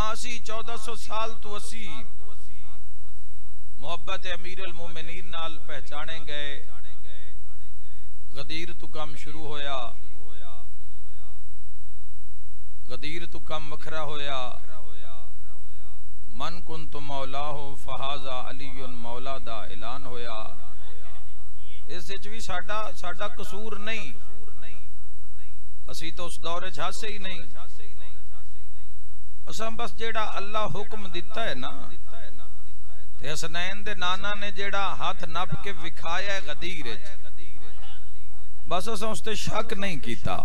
असी चौदह सौ साल तो असी मोहब्बत अमीर मोमिनीन नाल पहचाने गए। गदीर तो कम शुरू होया। गदीर तो कम वखरा होया। मन कुन तो मौला हो, फहाजा अली मौला दा ऐलान होया। इस भी साडा साडा कसूर नहीं। असी तो उस दौरे हासे ही नहीं। असा बस जेड़ा अल्लाह हुक्म दिता उस शक नहीं कीता।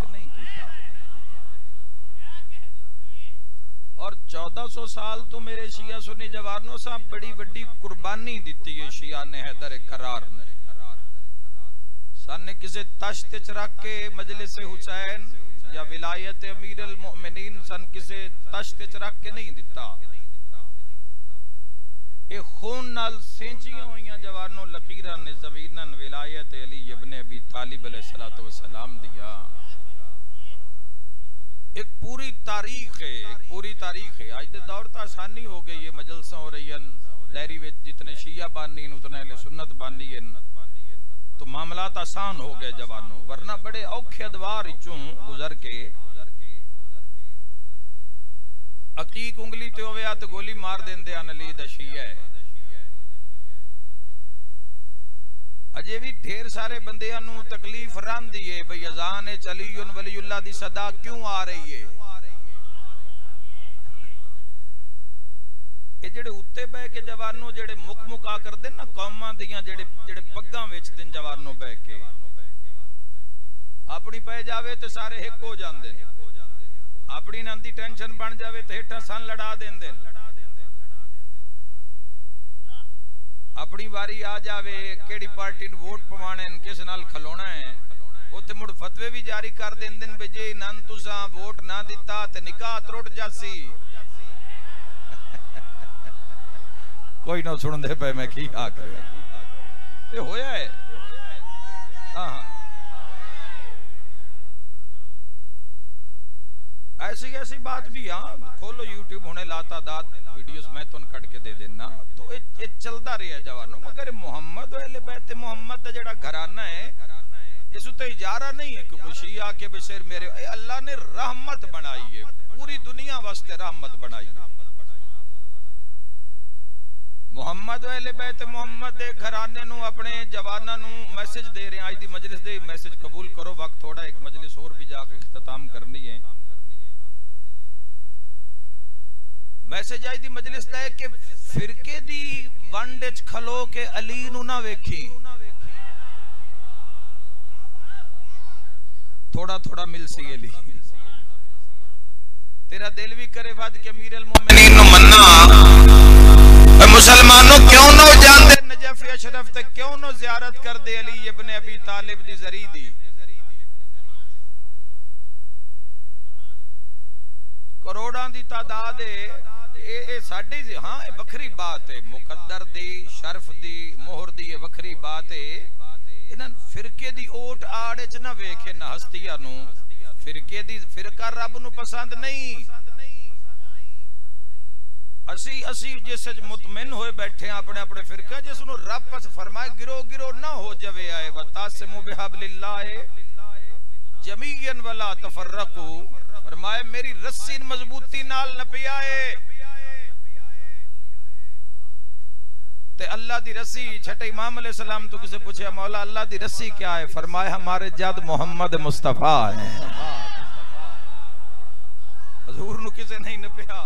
और 1400 साल तो मेरे शिया सुन्नी जवानों बड़ी बड़ी कुर्बानी दी है शिया ने हैदर करार ने। साने किसे तश्त रख के मजलिस हुसैन या विलायत अमीर मोमिनीन, सन किसे तश्त च रख के नहीं दिता। एक पूरी तारीख है, एक पूरी तारीख है। आज के दौर तो आसानी हो गई है, मजलसा हो रही डायरी जितने शिया बानी उतने सुन्नत बानी तो मामला आसान हो गए जवानों वरना बड़े औखे अदवार चू गुजर के अकीक उंगली ते होवे तो गोली मार देंदे अली दशी है अजे भी ढेर सारे बंद तकलीफ रही है बई अजान चली वलीउल्ला दी सदा क्यों आ रही है ਇਹ ਜਿਹੜੇ ਉੱਤੇ ਬਹਿ ਕੇ ਜਵਾਨੋ ਜਿਹੜੇ ਮੁਕ ਮੁਕਾ ਕਰਦੇ ਨਾ ਕੌਮਾਂ ਦੀਆਂ ਜਿਹੜੇ ਜਿਹੜੇ ਪੱਗਾਂ ਵੇਚਦੇ ਜਵਾਨੋ ਬਹਿ ਕੇ। ਆਪਣੀ ਪੈ ਜਾਵੇ ਤੇ ਸਾਰੇ ਹਿੱਕ ਹੋ ਜਾਂਦੇ ਨੇ। ਆਪਣੀ ਨਾਂ ਦੀ ਟੈਨਸ਼ਨ ਬਣ ਜਾਵੇ ਤੇ ਹੇਠਾਂ ਸਨ ਲੜਾ ਦਿੰਦੇ ਨੇ। ਆਪਣੀ ਵਾਰੀ ਆ ਜਾਵੇ, ਕਿਹੜੀ ਪਾਰਟੀ ਨੂੰ ਵੋਟ ਪਵਾਣੇ ਨੇ, ਕਿਸ ਨਾਲ ਖਲੋਣਾ ਹੈ। ਉੱਥੇ ਮੁੜ ਫਤਵੇ ਵੀ ਜਾਰੀ ਕਰ ਦਿੰਦੇ ਨੇ ਵੀ ਜੇ ਨਨ ਤੁਸੀਂ ਵੋਟ ਨਾ ਦਿੱਤਾ ਤੇ ਨਿਕਾਹ ਤਰੁੱਟ ਜਾਸੀ। कोई ना सुनते पे मैं की आख रहा। ये होया है? हाँ हाँ। ऐसी ऐसी बात भी हाँ खोलो यूट्यूब होने लाता दात वीडियोस मैं तो कट के दे देना। तो ये, चलता रहा जवानों मगर मोहम्मद वाले बैठे मोहम्मद का जड़ा घराना है इस उत्ते इजारा नहीं है कि खुशी आके बशेर मेरे अल्लाह ने रहमत बनाई है पूरी दुनिया वास्ते रहमत बनाई है। ਮੁਹੰਮਦ ਵਾਲੇ ਬੈਤ ਮੁਹੰਮਦ ਦੇ ਘਰਾਣੇ ਨੂੰ ਆਪਣੇ ਜਵਾਨਾਂ ਨੂੰ ਮੈਸੇਜ ਦੇ ਰਹੇ ਅੱਜ ਦੀ ਮਜਲਿਸ ਦੇ ਮੈਸੇਜ ਕਬੂਲ ਕਰੋ ਵਕਤ ਥੋੜਾ ਇੱਕ ਮਜਲਿਸ ਹੋਰ ਵੀ ਜਾ ਕੇ ਇਖਤਤਾਮ ਕਰਨੀ ਹੈ ਮੈਸੇਜ ਅੱਜ ਦੀ ਮਜਲਿਸ ਦਾ ਹੈ ਕਿ ਫਿਰਕੇ ਦੀ ਵੰਡ ਵਿੱਚ ਖਲੋ ਕੇ ਅਲੀ ਨੂੰ ਨਾ ਵੇਖੀ थोड़ा थोड़ा मिल सी अली तेरा दिल भी करे वद के अमीर अल मोमिनीन नु मन्ना मुसलमानों क्यों नो जानते नजफी अशरफ तक क्यों नो जियारत कर दे अली इब्ने अबी तालिब दी जरी दी। करोड़ा की तादाद हाँ, बात है। मुकदर दी, शर्फ दी बात है। इन्हन फिरके दी आड़ वेखे ना फिरका रब न पसंद नहीं। असी असी जिस मुतमिन हो बैठे अपने अपने फिर जिसनों रब फरमाए गिरो गिरो ना हो जाए आए वता से ज़मीन वाला तफरको फरमाए मेरी रस्सी मजबूती नाल नपिया ते अल्लाह दी रस्सी छठे इमाम अलैहि सलाम तो किसे पूछे मौला अल्लाह दी रस्सी क्या है? फरमाए हमारे जद मोहम्मद मुस्तफ़ा है। हजूर नु किसे नहीं नपिया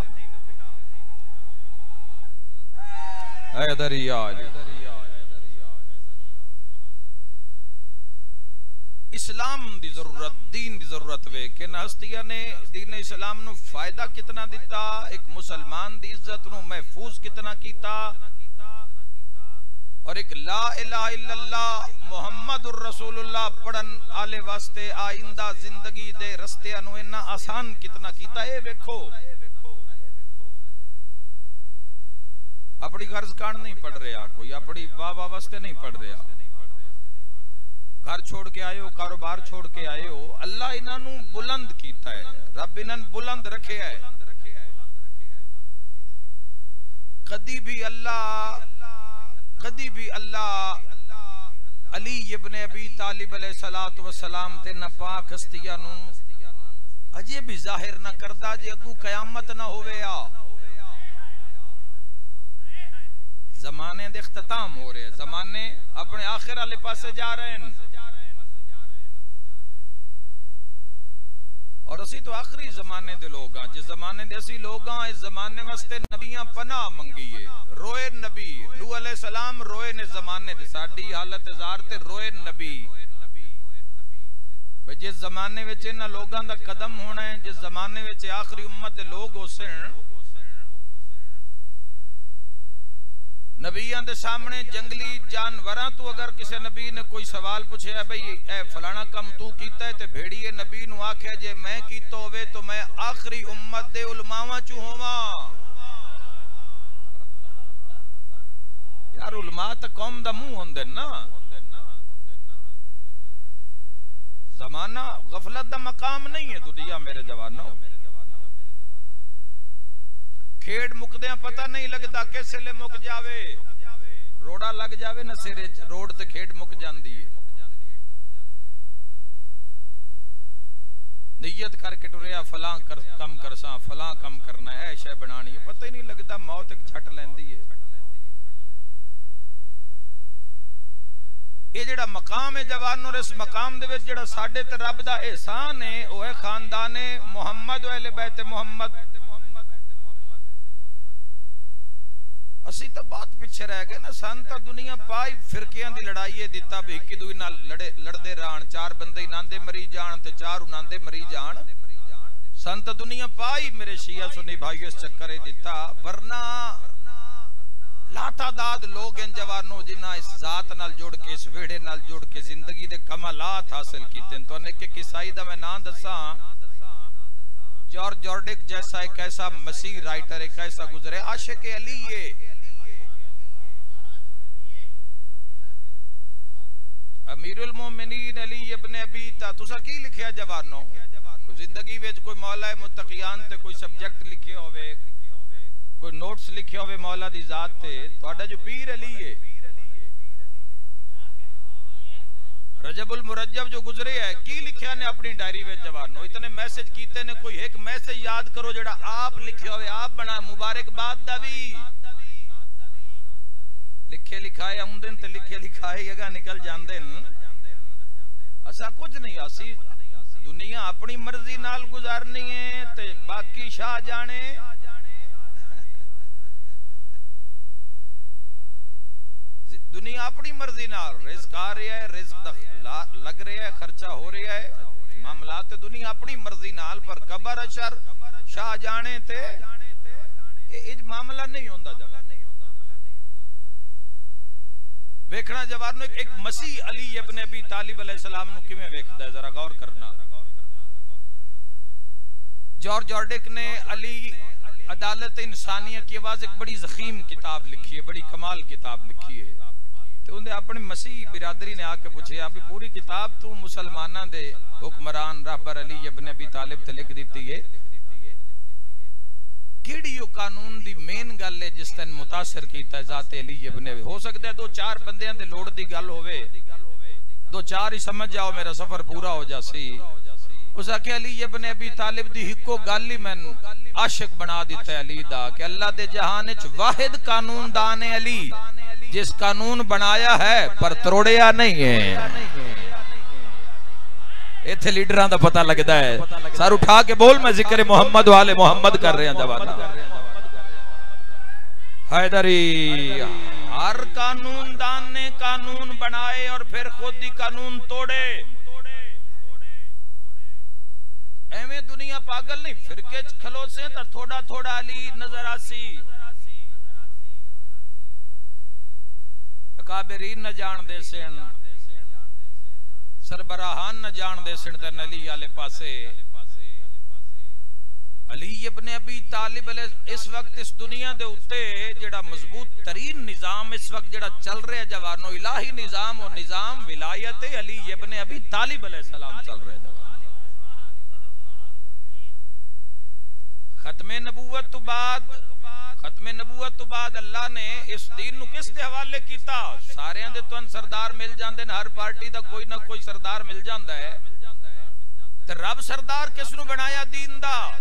इस्लाम दी ज़रूरत, दीन दी ज़रूरत वे कि हस्तिया ने दीन इस्लाम नु फ़ायदा कितना दिता, एक मुसलमान दी इज़्ज़त नु महफूज कितना कीता, और एक ला इलाहा इल्लल्लाह मुहम्मदुर रसूलुल्लाह पढ़न आले वास्ते आइंदा ज़िंदगी दे रस्ते नु इना आसान कितना कीता ए वेखो। अपनी गर्ज कांड नहीं पढ़ रहा कोई अपनी वाह वाह वास्ते नहीं पढ़ रहा घर छोड़ के हो, कारोबार छोड़ के हो, अल्लाह इन्हों बुलंद किया है, रब इन्हों बुलंद रखे है। कदी भी अल्लाह, कदी भी अल्लाह अली इब्ने अबी तालिब अलैहिस्सलातु वस्सलाम ते नपाक हस्तियाँ अजे भी ज़ाहिर न करदा जे अगू कयामत ना होवे आ। जमाने दे इख्तिताम हो रहे जमाने अपने आखिर वाले पासे जा रहे हैं। और असि तो आखिरी जमाने दे लोग हाँ। जिस जमाने दे असि लोग हाँ इस जमाने वास्ते नबियाँ पनाह मंगी है। रोए नबी नू अलैहि सलाम रोए ने जमाने दे। साडी हालत जार ते रोए नबी। जिस जमाने लोगां कदम होना है, जिस जमाने आखिरी उम्मत लोग होसन नबियाँ दे सामने जंगली जानवरां तू अगर किसी नबी ने कोई सवाल पूछे भाई ए फलाना कम तू है, ते भेड़िए नबी नु आख्या जे मैं कीतो होवे तो मैं आखिरी उम्मत दे उलमावां चू होवा. यार, उलमा तो कौम दा मुँह जमाना गफलत मकाम नहीं है दुनिया मेरे जवानों। ਖੇਡ ਮੁਕਦਿਆਂ ਪਤਾ ਨਹੀਂ ਲੱਗਦਾ ਕਿਸੇ ਵੇਲੇ ਮੁੱਕ ਜਾਵੇ। ਰੋੜਾ ਲੱਗ ਜਾਵੇ ਨਾ ਸਿਰੇ ਚ, ਰੋਡ ਤੇ ਖੇਡ ਮੁੱਕ ਜਾਂਦੀ ਏ। ਨੀਅਤ ਕਰਕੇ ਟੁਰਿਆ, ਫਲਾਂ ਕਰ, ਕੰਮ ਕਰਸਾਂ, ਫਲਾਂ ਕੰਮ ਕਰਨਾ ਹੈ ਸ਼ੈ ਬਣਾਣੀ ਹੈ ਪਤਾ ਹੀ ਨਹੀਂ ਲੱਗਦਾ ਮੌਤ ਇੱਕ ਛੱਟ ਲੈਂਦੀ ਏ। ਇਹ ਜਿਹੜਾ ਮਕਾਮ ਹੈ ਜਵਾਨ ਜਵਾਨੋ ਇਸ ਮਕਾਮ ਦੇ ਵਿੱਚ ਜਿਹੜਾ ਸਾਡੇ ਤੇ ਰੱਬ ਦਾ ਇਹਸਾਨ ਹੈ ਉਹ ਹੈ ਖਾਨਦਾਨੇ ਮੁਹੰਮਦ, ਉਹ ਅਹਲੇ ਬੈਤ ਮੁਹੰਮਦ। ਅਸੀਂ ਤਾਂ ਬਹੁਤ ਪਿੱਛੇ ਰਹਿ ਗਏ ਨਾ, ਸਾਨੂੰ ਤਾਂ ਦੁਨੀਆ ਪਾਈ ਫਿਰਕਿਆਂ ਦੀ ਲੜਾਈ ਇਹ ਦਿੱਤਾ ਵੀ ਇੱਕ ਦੂਈ ਨਾਲ ਲੜੇ, ਲੜਦੇ ਰਹਿਣ, ਚਾਰ ਬੰਦੇ ਨਾਂਦੇ ਮਰੀ ਜਾਣ ਤੇ ਚਾਰ ਉਨਾਂਦੇ ਮਰੀ ਜਾਣ। ਸੰਤ ਦੁਨੀਆ ਪਾਈ ਮੇਰੇ ਸ਼ੀਆ ਸੁਨੀ ਭਾਈਓ ਇਸ ਚੱਕਰੇ ਦਿੱਤਾ, ਵਰਨਾ ਲਾਤਾਦਾਦ ਲੋਗ ਹਨ ਜਵਾਨੋ ਜਿਨ੍ਹਾਂ ਇਸ ਜ਼ਾਤ ਨਾਲ ਜੁੜ ਕੇ, ਇਸ ਵਿਹੜੇ ਨਾਲ ਜੁੜ ਕੇ ਜ਼ਿੰਦਗੀ ਦੇ ਕਮਾਲਾਤ ਹਾਸਲ ਕੀਤੇ ਨੇ। ਤੁਹਾਨੂੰ ਇੱਕ ਕਿਸਾਈ ਦਾ ਮੈਂ ਨਾਂ ਦੱਸਾਂ। ਜੌਰਜ ਜੌਰਡਿਕ ਜੈਸਾ ਇੱਕ ਐਸਾ ਮਸੀਹ ਰਾਈਟਰ ਇੱਕ ਐਸਾ ਗੁਜ਼ਰੇ ਆਸ਼ਿਕ ਅਲੀ अमीरुल मोमिनीन अली इब्न अबी ता तुसा की लिखया जवानो कोई जिंदगी विच कोई मौला मुत्तकियान ते कोई सब्जेक्ट लिखे होवे कोई नोट्स लिखे होवे मौला दी जात ते ਤੁਹਾਡਾ ਜੋ ਪੀਰ ਅਲੀ ਹੈ रजबुल मुरज्जब जो गुजरे है की लिखा ने अपनी डायरी में जवानो इतने मैसेज कीते ने कोई एक मैसेज याद करो जेड़ा आप लिखे होवे आप बना मुबारकबाद दा भी लिखे लिखाए आउंदे ते लिखे लिखाए जगह निकल जांदे असा कुछ नहीं, असी दुनिया अपनी मर्ज़ी नाल गुजारनी है ते बाकी शाह जाने। दुनिया अपनी मर्ज़ी नाल रिस्क आ रहा है रिस्क लग रहा है, खर्चा हो रहा है। मामला ते दुनिया अपनी मर्ज़ी नाल, पर कबर अशर शाह जाने ते इज़ मामला नहीं होंदा जवान वेखना जवान एक मसीह अली इब्ने अबी तालिब अलैहि सलाम नु किवें वेखदा है जरा गौर करना जॉर्ज जॉर्डिक ने अली अदालत इंसानियत की आवाज एक बड़ी जखीम किताब लिखी है बड़ी कमाल किताब लिखी है ਤੇ ਉਹਨੇ ਆਪਣੀ ਮਸੀਹ ਬਿਰਾਦਰੀ ਨੇ ਆ ਕੇ ਪੁੱਛਿਆ ਵੀ ਪੂਰੀ ਕਿਤਾਬ ਤੂੰ ਮੁਸਲਮਾਨਾਂ ਦੇ ਹੁਕਮਰਾਨ ਰਹਿਬਰ ਅਲੀ ਇਬਨ ਅਬੀ ਤਾਲਿਬ ਤੇ ਲਿਖ ਦਿੱਤੀ ਏ ਕਿਹੜੀ ਉਹ ਕਾਨੂੰਨ ਦੀ ਮੇਨ ਗੱਲ ਹੈ ਜਿਸ ਤਨ ਮੁਤਾਸਰ ਕੀਤਾ ਜ਼ਾਤ ਅਲੀ ਇਬਨ ਹੋ ਸਕਦਾ ਦੋ ਚਾਰ ਬੰਦਿਆਂ ਦੇ ਲੋੜ ਦੀ ਗੱਲ ਹੋਵੇ ਦੋ ਚਾਰ ਹੀ ਸਮਝ ਜਾਓ ਮੇਰਾ ਸਫ਼ਰ ਪੂਰਾ ਹੋ ਜਾਸੀ ਉਸ ਆਖੇ ਅਲੀ ਇਬਨ ਅਬੀ ਤਾਲਿਬ ਦੀ ਇੱਕੋ ਗੱਲ ਹੀ ਮੈਂ ਆਸ਼ਿਕ ਬਣਾ ਦਿੱਤਾ ਅਲੀ ਦਾ ਕਿ ਅੱਲਾ ਦੇ ਜਹਾਨ ਵਿੱਚ ਵਾਹਿਦ ਕਾਨੂੰਨਦਾਨ ਹੈ ਅਲੀ जिस कानून बनाया है पर तोड़िया नहीं है इतने लीडर का पता लगता है। सर, उठा के बोल, मैं ज़िक्र मोहम्मद वाले मोहम्मद कर रहे हैं जवान। हैदरी, हर कानूनदान ने कानून बनाए और फिर खुद ही कानून तोड़े। एवं दुनिया पागल नहीं, फिरके खलोसे तो थोड़ा थोड़ा अली नज़र आसी। काबरीन न जानते सन। सरबराहान न जानते सन ते अली वाले पासे। अली इब्ने अबी तालिब इस वक्त इस दुनिया दे उत्ते जेड़ा मज़बूत तरीन निज़ाम इस वक्त जेड़ा चल रहा है, जवानो इलाही निज़ाम और निज़ाम विलायत अली इब्ने अबी तालिब अलैहिस्सलाम चल रहे खत्मे नबूवत तो बाद ਖਤਮੇ ਨਬੂਵਤ ਤੋਂ ਬਾਅਦ ਅੱਲਾ ਨੇ ਇਸ ਦੀਨ ਨੂੰ ਕਿਸ ਦੇ ਹਵਾਲੇ ਕੀਤਾ ਸਾਰਿਆਂ ਦੇ ਤੁਹਾਨੂੰ ਸਰਦਾਰ ਮਿਲ ਜਾਂਦੇ ਨੇ ਹਰ ਪਾਰਟੀ ਦਾ ਕੋਈ ਨਾ ਕੋਈ ਸਰਦਾਰ ਮਿਲ ਜਾਂਦਾ ਹੈ ਤੇ ਰੱਬ ਸਰਦਾਰ ਕਿਸ ਨੂੰ ਬਣਾਇਆ ਦੀਨ ਦਾ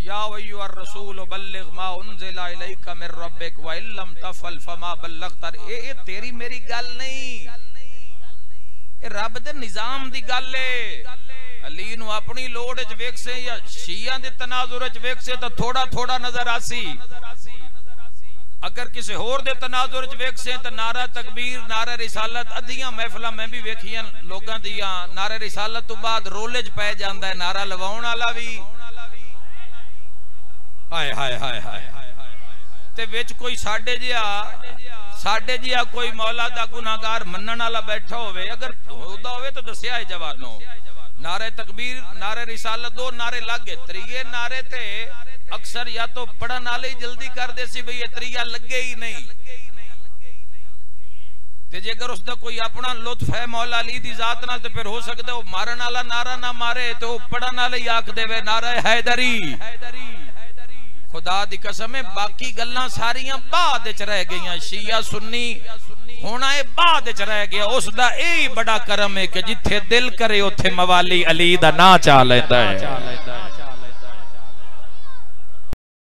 या वय्युर रसूल बल्लिग मा उनजिला इलैका मिर रब्बिक व इल्लम तफल फमा बल्लगत ए ए तेरी मेरी गल नहीं ਇਹ ਰੱਬ ਦੇ ਨਿਜ਼ਾਮ ਦੀ ਗੱਲ ਏ ਅਲੀ ਨੂੰ ਆਪਣੀ ਲੋੜ ਵਿੱਚ ਵੇਖਸੇ ਜਾਂ ਸ਼ੀਆਂ ਦੇ ਤਨਾਜ਼ੁਰ ਵਿੱਚ ਵੇਖਸੇ ਤਾਂ ਥੋੜਾ ਥੋੜਾ ਨਜ਼ਰ ਆਸੀ। ਅਗਰ ਕਿਸੇ ਹੋਰ ਦੇ ਤਨਾਜ਼ੁਰ ਵਿੱਚ ਵੇਖਸੇ ਤਾਂ ਨਾਰਾ ਤਕਬੀਰ, ਨਾਰਾ ਰਿਸਾਲਤ, ਅਧੀਆਂ ਮਹਿਫਲਾਂ ਮੈਂ ਵੀ ਵੇਖੀਆਂ ਲੋਕਾਂ ਦੀਆਂ। ਨਾਰਾ ਰਿਸਾਲਤ ਤੋਂ ਬਾਅਦ ਰੋਲੇ 'ਚ ਪੈ ਜਾਂਦਾ ਹੈ, ਨਾਰਾ ਲਵਾਉਣ ਵਾਲਾ ਵੀ। ਹਾਏ ਹਾਏ ਹਾਏ ਹਾਏ ਤੇ ਵਿੱਚ ਕੋਈ ਸਾਡੇ ਜਿਹਾ ਸਾਡੇ ਜਿਹਾ ਕੋਈ ਮੌਲਾ ਦਾ ਗੁਨਾਹਗਾਰ ਮੰਨਣ ਵਾਲਾ ਬੈਠਾ ਹੋਵੇ, ਅਗਰ ਹੁੰਦਾ ਹੋਵੇ ਤਾਂ ਦੱਸਿਆ ਹੈ ਜਵਾਨੋ नारे तकबीर, नारे रिसालत दो, नारे लागे। त्रिये नारे ते अक्सर या तो पढ़न आले ही जल्दी कर दे सी, भई त्रिया लगे ही नहीं। ते अगर उसका कोई अपना लुत्फ है मौला अली दी जात नाल, ते फिर हो सकदा ओ मारन वाला नारा ना मारे तो पढ़न वाले ही आख देवे, नारा हैदरी। खुदा दी कसम है, बाकी गल्ला सारियाँ बाद रह गई शिया, सुन्नी। ਹੋਣਾ ਇਹ ਬਾਅਦ ਵਿੱਚ ਰਹਿ ਗਿਆ ਉਸ ਦਾ ਇਹ ਹੀ ਬੜਾ ਕਰਮ ਹੈ ਕਿ ਜਿੱਥੇ ਦਿਲ ਕਰੇ ਉੱਥੇ ਮਵਾਲੀ ਅਲੀ ਦਾ ਨਾਂ ਚਾ ਲੈਂਦਾ ਹੈ